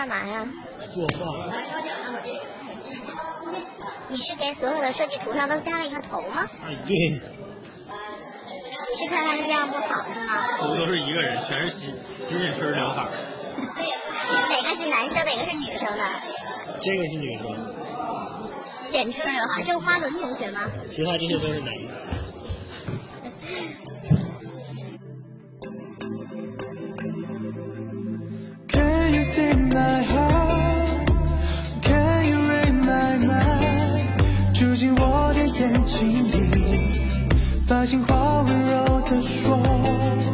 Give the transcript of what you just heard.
干嘛呀？作画。你是给所有的设计图上都加了一个头吗？哎，对。你是看他们这样不好是吗？头都是一个人，全是洗洗剪吹刘海。哪个是男生，哪个是女生的？这个是女生。洗剪吹刘海，这是花轮同学吗？其他这些都是男的。眼睛里把情话温柔地说。